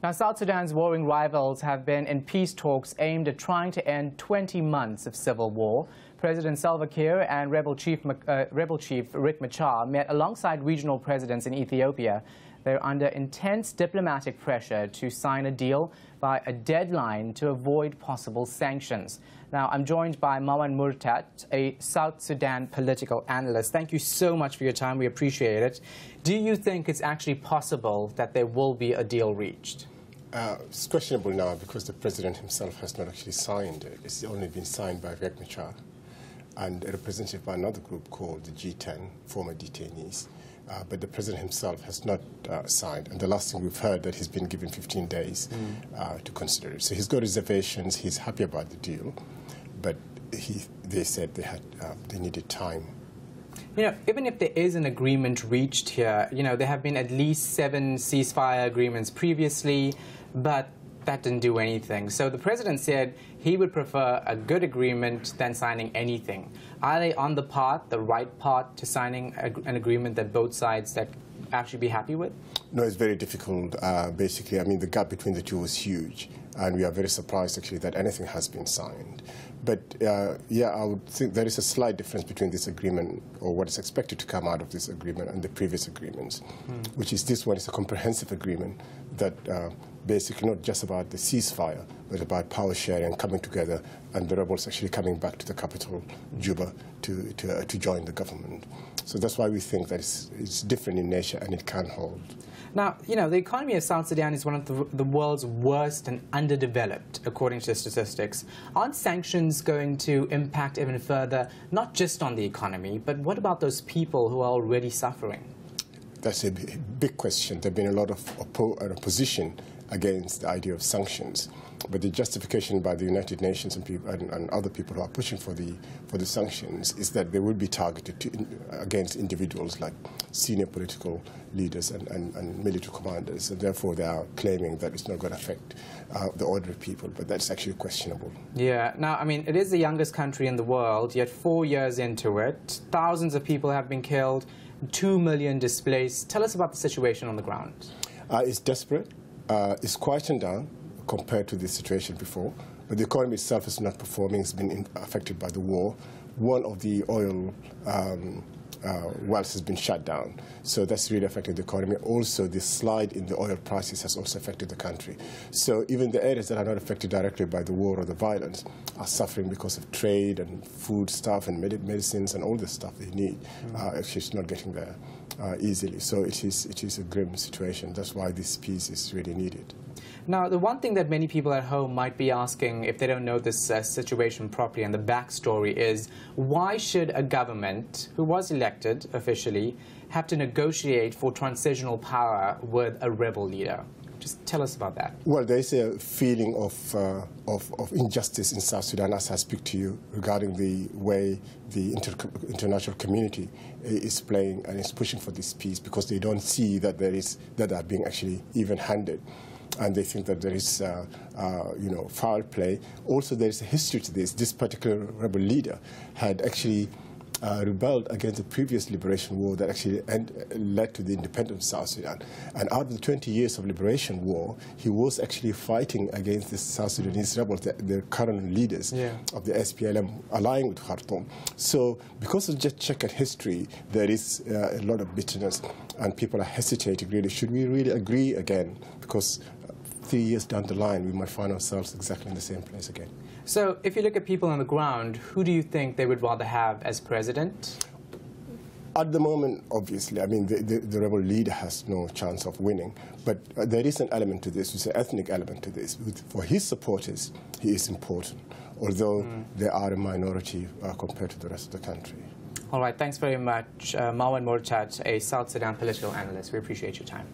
Now, South Sudan's warring rivals have been in peace talks aimed at trying to end 20 months of civil war. President Salva Kiir and Rebel Chief, uh, Rebel Chief Riek Machar met alongside regional presidents in Ethiopia. They're under intense diplomatic pressure to sign a deal by a deadline to avoid possible sanctions. Now, I'm joined by Mawan Muortat, a South Sudan political analyst. Thank you so much for your time. We appreciate it. Do you think it's actually possible that there will be a deal reached? Uh, it's questionable now because the president himself has not actually signed it. It's only been signed by Riek Machar and represented by another group called the G10, former detainees. Uh, but the president himself has not uh, signed. And the last thing we've heard that he's been given 15 days mm. uh, to consider it. So he's got reservations. He's happy about the deal, but he, they said they had uh, they needed time. You know, even if there is an agreement reached here, you know, there have been at least seven ceasefire agreements previously, but that didn't do anything. So the president said he would prefer a good agreement than signing anything. Are they on the path, the right path, to signing a, an agreement that both sides that actually be happy with? No, it's very difficult. Uh, basically, I mean, the gap between the two was huge, and we are very surprised actually that anything has been signed. But uh, yeah, I would think there is a slight difference between this agreement or what is expected to come out of this agreement and the previous agreements, mm. which is this one is a comprehensive agreement that uh, basically not just about the ceasefire, but about power sharing, and coming together, and the rebels actually coming back to the capital, Juba, to, to, uh, to join the government. So that's why we think that it's, it's different in nature and it can hold. Now, you know, the economy of South Sudan is one of the, the, world's worst and underdeveloped, according to the statistics. Aren't sanctions going to impact even further, not just on the economy, but what about those people who are already suffering? That's a big question. There have been a lot of oppo opposition against the idea of sanctions. But the justification by the United Nations and, people, and, and, other people who are pushing for the, for the sanctions is that they will be targeted to, against individuals like senior political leaders and, and, and, military commanders. And therefore, they are claiming that it's not going to affect uh, the ordinary people. But that's actually questionable. Yeah. Now, I mean, it is the youngest country in the world, yet four years into it, thousands of people have been killed, two million displaced. Tell us about the situation on the ground. Uh, it's desperate uh, is quieting down compared to the situation before. But the economy itself is not performing. It's been affected by the war. One of the oil um, uh, wells has been shut down. So that's really affected the economy. Also, the slide in the oil prices has also affected the country. So even the areas that are not affected directly by the war or the violence are suffering because of trade and food stuff and med medicines and all the stuff they need. Mm. Uh, actually, it's not getting there uh, easily. So it is, it is a grim situation. That's why this peace is really needed. Now, the one thing that many people at home might be asking if they don't know this uh, situation properly and the backstory is why should a government who was elected officially have to negotiate for transitional power with a rebel leader? Just tell us about that. Well, there is a feeling of, uh, of, of, injustice in South Sudan as I speak to you regarding the way the inter international community is playing and is pushing for this peace because they don't see that there is that are being actually even handed and they think that there is, uh, uh, you know, foul play. Also, there is a history to this. This particular rebel leader had actually uh, rebelled against the previous liberation war that actually end, led to the independence of South Sudan. And out of the 20 years of liberation war, he was actually fighting against the South Sudanese rebels, the, the current leaders yeah. of the SPLM, allying with Khartoum. So because of just checkered history, there is uh, a lot of bitterness, and people are hesitating, really, should we really agree again? Because three years down the line, we might find ourselves exactly in the same place again. So if you look at people on the ground, who do you think they would rather have as president? At the moment, obviously, I mean, the, the, the, rebel leader has no chance of winning. But uh, there is an element to this, it's an ethnic element to this. For his supporters, he is important, although mm. they are a minority uh, compared to the rest of the country. All right, thanks very much, uh, Mawan Muortat, a South Sudan political analyst. We appreciate your time.